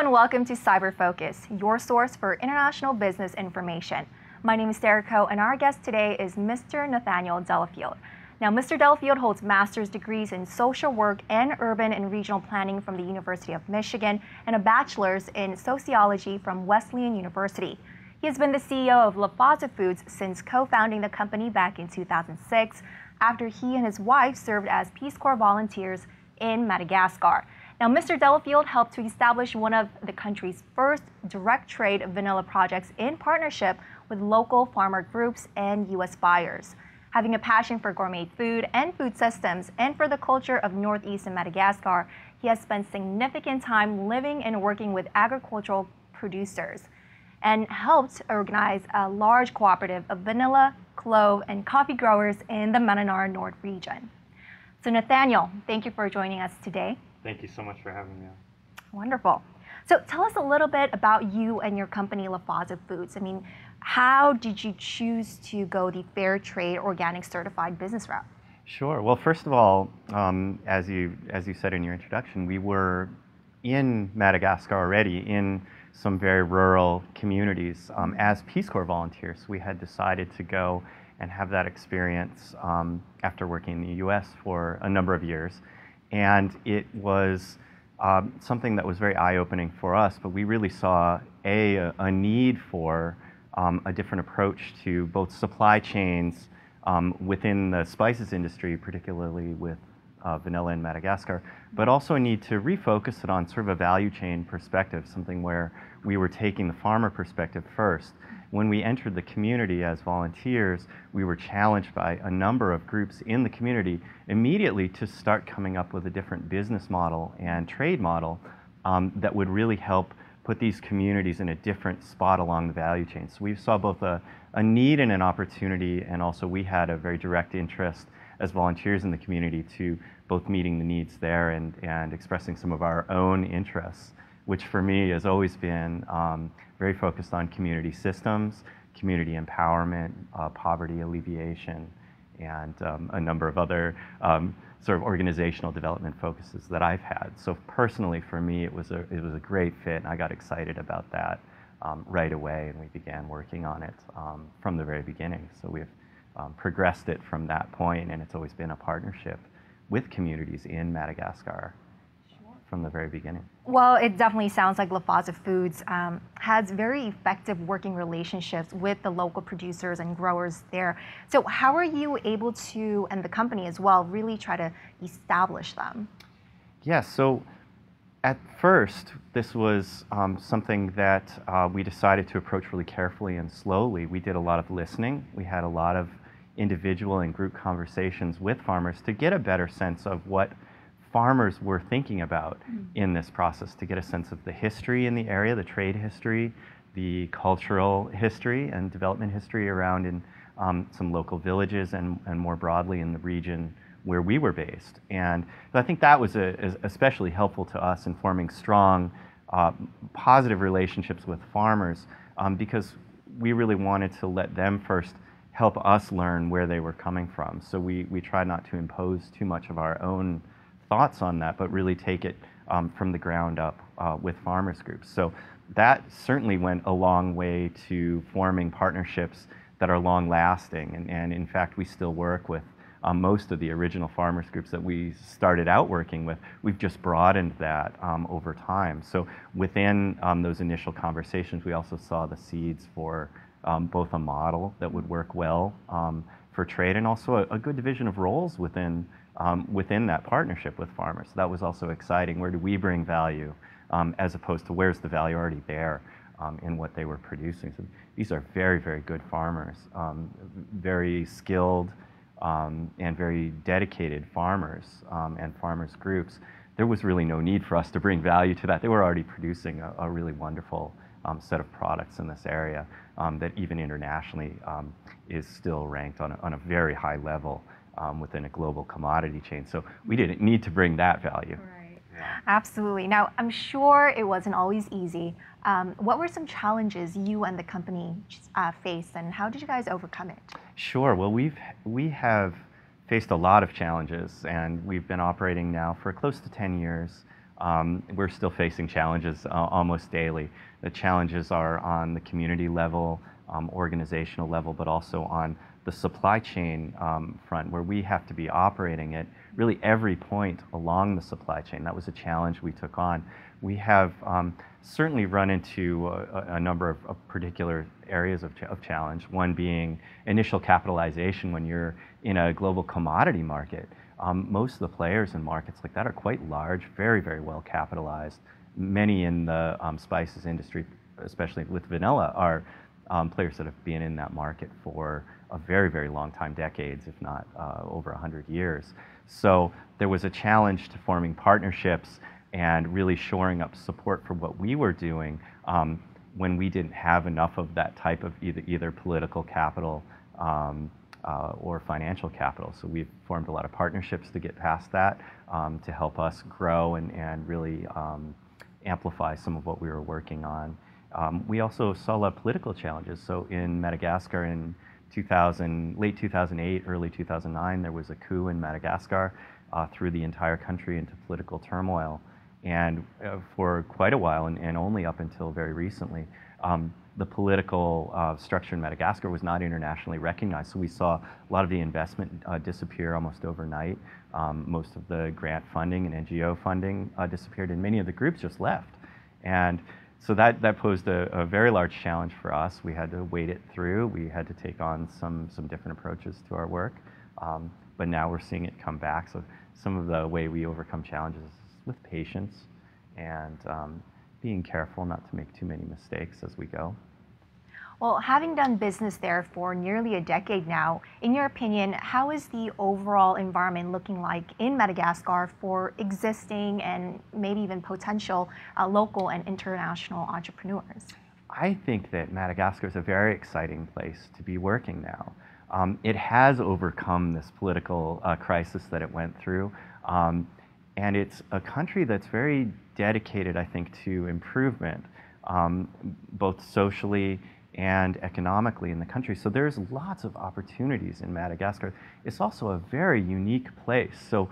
and welcome to CIBER Focus, your source for international business information. My name is Sarah Koh, and our guest today is Mr. Nathaniel Delafield. Now, Mr. Delafield holds master's degrees in social work and urban and regional planning from the University of Michigan and a bachelor's in sociology from Wesleyan University. He has been the CEO of Lafaza Foods since co-founding the company back in 2006 after he and his wife served as Peace Corps volunteers in Madagascar. Now, Mr. Delafield helped to establish one of the country's first direct trade vanilla projects in partnership with local farmer groups and U.S. buyers. Having a passion for gourmet food and food systems and for the culture of northeastern Madagascar, he has spent significant time living and working with agricultural producers and helped organize a large cooperative of vanilla, clove, and coffee growers in the Mananara North region. So Nathaniel, thank you for joining us today. Thank you so much for having me. on. Wonderful. So tell us a little bit about you and your company, Lafaza Foods. I mean, how did you choose to go the fair trade organic certified business route? Sure. Well, first of all, um, as you as you said in your introduction, we were in Madagascar already in some very rural communities um, as Peace Corps volunteers. We had decided to go and have that experience um, after working in the U.S. for a number of years, and it was um, something that was very eye-opening for us. But we really saw a a need for um, a different approach to both supply chains um, within the spices industry, particularly with uh, vanilla in Madagascar, but also a need to refocus it on sort of a value chain perspective, something where we were taking the farmer perspective first. When we entered the community as volunteers, we were challenged by a number of groups in the community immediately to start coming up with a different business model and trade model um, that would really help put these communities in a different spot along the value chain. So we saw both a, a need and an opportunity, and also we had a very direct interest as volunteers in the community to both meeting the needs there and, and expressing some of our own interests, which for me has always been um, very focused on community systems, community empowerment, uh, poverty alleviation, and um, a number of other um, sort of organizational development focuses that I've had. So personally, for me, it was a, it was a great fit, and I got excited about that um, right away, and we began working on it um, from the very beginning. So we've um, progressed it from that point, and it's always been a partnership with communities in Madagascar from the very beginning. Well, it definitely sounds like Lafaza Foods um, has very effective working relationships with the local producers and growers there. So, how are you able to, and the company as well, really try to establish them? Yes. Yeah, so at first, this was um, something that uh, we decided to approach really carefully and slowly. We did a lot of listening. We had a lot of individual and group conversations with farmers to get a better sense of what farmers were thinking about mm. in this process, to get a sense of the history in the area, the trade history, the cultural history and development history around in um, some local villages and, and more broadly in the region where we were based. And I think that was a, a especially helpful to us in forming strong, uh, positive relationships with farmers um, because we really wanted to let them first help us learn where they were coming from. So we, we tried not to impose too much of our own thoughts on that, but really take it um, from the ground up uh, with farmers groups. So that certainly went a long way to forming partnerships that are long lasting. And, and in fact, we still work with um, most of the original farmers groups that we started out working with, we've just broadened that um, over time. So within um, those initial conversations, we also saw the seeds for um, both a model that would work well um, for trade and also a, a, good division of roles within, um, within that partnership with farmers. So that was also exciting. Where do we bring value as opposed to where's the value already there? in what they were producing. So these are very, very good farmers, very skilled, um, and very dedicated farmers um, and farmers groups, there was really no need for us to bring value to that. They were already producing a, a really wonderful um, set of products in this area um, that even internationally um, is still ranked on a, on a very high level um, within a global commodity chain. So we didn't need to bring that value. Right. Absolutely. Now, I'm sure it wasn't always easy. Um, what were some challenges you and the company uh, faced, and how did you guys overcome it? Sure. Well, we've we have faced a lot of challenges, and we've been operating now for close to 10 years um, we're still facing challenges uh, almost daily. The challenges are on the community level, um, organizational level, but also on the supply chain um, front, where we have to be operating at really every point along the supply chain. That was a challenge we took on. We have um, certainly run into a, a number of, of, particular areas of, ch of challenge, one being initial capitalization when you're in a global commodity market. Um, most of the players in markets like that are quite large, very, very well capitalized. Many in the um, spices industry, especially with vanilla, are um, players that have been in that market for a very, very long time, decades, if not uh, over 100 years. So there was a challenge to forming partnerships and really shoring up support for what we were doing um, when we didn't have enough of that type of either, either political capital um, uh, or financial capital. So we've formed a lot of partnerships to get past that um, to help us grow and, and really um, amplify some of what we were working on. Um, we also saw a lot of political challenges. So in Madagascar in 2000, late 2008, early 2009, there was a coup in Madagascar, uh, threw the entire country into political turmoil. And uh, for quite a while, and, and, only up until very recently, um, the political uh, structure in Madagascar was not internationally recognized. So we saw a lot of the investment uh, disappear almost overnight. Um, most of the grant funding and NGO funding uh, disappeared, and many of the groups just left. And so that, that posed a, a, very large challenge for us. We had to wait it through. We had to take on some, some different approaches to our work. Um, but now we're seeing it come back. So some of the way we overcome challenges with patience and um, being careful not to make too many mistakes as we go. Well, having done business there for nearly a decade now, in your opinion, how is the overall environment looking like in Madagascar for existing and maybe even potential uh, local and international entrepreneurs? I think that Madagascar is a very exciting place to be working now. Um, it has overcome this political uh, crisis that it went through. Um, and it's a country that's very dedicated, I think, to improvement, um, both socially and economically in the country. So there's lots of opportunities in Madagascar. It's also a very unique place. So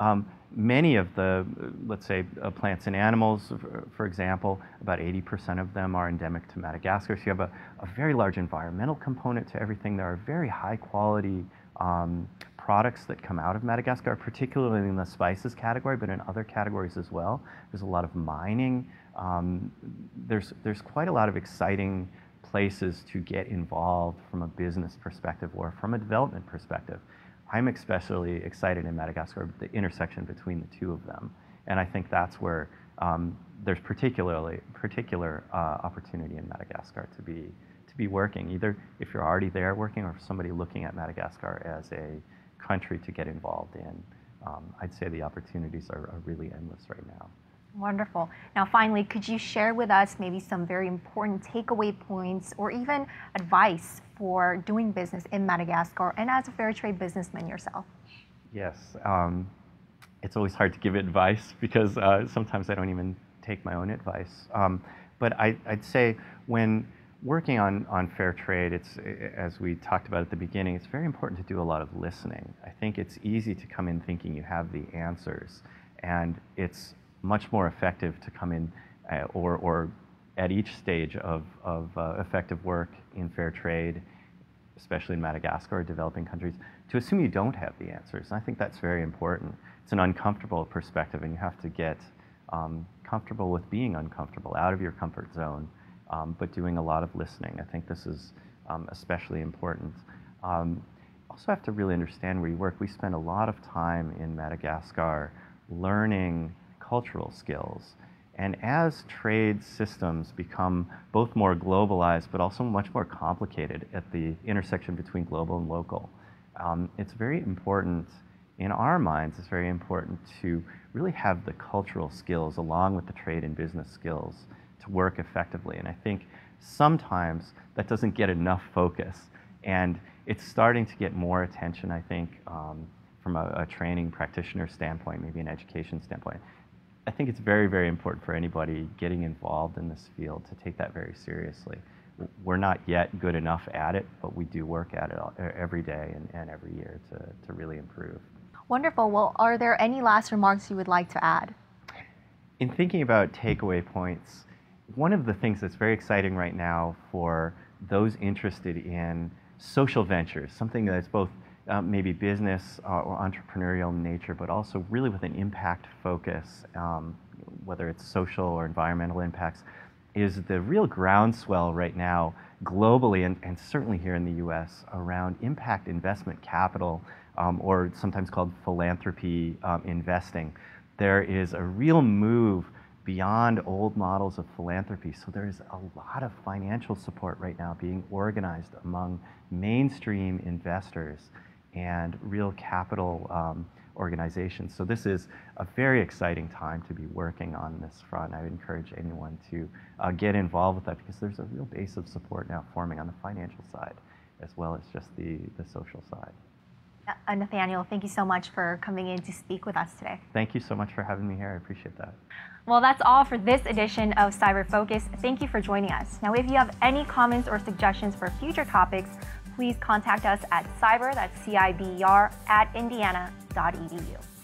um, many of the, let's say, uh, plants and animals, for, example, about 80% of them are endemic to Madagascar. So you have a, a, very large environmental component to everything. There are very high quality um, products that come out of Madagascar, particularly in the spices category, but in other categories as well. There's a lot of mining. Um, there's, there's quite a lot of exciting places to get involved from a business perspective or from a development perspective. I'm especially excited in Madagascar, the intersection between the two of them. And I think that's where um, there's particularly particular uh, opportunity in Madagascar to be to be working, either if you're already there working or somebody looking at Madagascar as a country to get involved in. Um, I'd say the opportunities are, are really endless right now. Wonderful. Now, finally, could you share with us maybe some very important takeaway points or even advice for doing business in Madagascar and as a fair trade businessman yourself? Yes. Um, it's always hard to give advice because uh, sometimes I don't even take my own advice. Um, but I, would say when working on, on fair trade, it's, as we talked about at the beginning, it's very important to do a lot of listening. I think it's easy to come in thinking you have the answers, and it's much more effective to come in uh, or, or at each stage of, of uh, effective work in fair trade, especially in Madagascar or developing countries, to assume you don't have the answers. And I think that's very important. It's an uncomfortable perspective, and you have to get um, comfortable with being uncomfortable, out of your comfort zone, um, but doing a lot of listening. I think this is um, especially important. Um, also have to really understand where you work. We spend a lot of time in Madagascar learning cultural skills. And as trade systems become both more globalized but also much more complicated at the intersection between global and local, um, it's very important, in our minds, it's very important to really have the cultural skills along with the trade and business skills to work effectively. And I think sometimes that doesn't get enough focus. And it's starting to get more attention, I think, um, from a, a training practitioner standpoint, maybe an education standpoint. I think it's very, very important for anybody getting involved in this field to take that very seriously. We're not yet good enough at it, but we do work at it every day and, and every year to, to really improve. Wonderful. Well, are there any last remarks you would like to add? in thinking about takeaway points, one of the things that's very exciting right now for those interested in social ventures, something that's both um, maybe business uh, or entrepreneurial in nature, but also really with an impact focus, um, whether it's social or environmental impacts, is the real groundswell right now globally and, and certainly here in the US around impact investment capital um, or sometimes called philanthropy um, investing. There is a real move beyond old models of philanthropy. So there's a lot of financial support right now being organized among mainstream investors and real capital um, organizations. So this is a very exciting time to be working on this front. I would encourage anyone to uh, get involved with that because there's a real base of support now forming on the financial side as well as just the, the social side. Uh, Nathaniel, thank you so much for coming in to speak with us today. Thank you so much for having me here. I appreciate that. Well, that's all for this edition of CIBER Focus. Thank you for joining us. Now, if you have any comments or suggestions for future topics, please contact us at cyber, that's C-I-B-E-R, at indiana.edu.